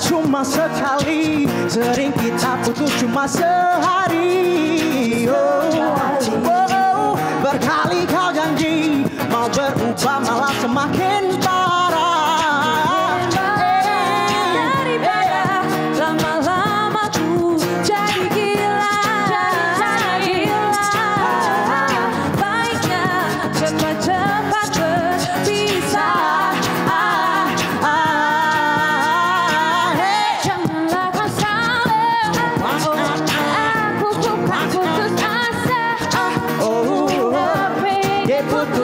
cuma sekali Sering kita putus cuma sehari oh, oh, oh. Berkali kau janji Mau berubah malah semakin baik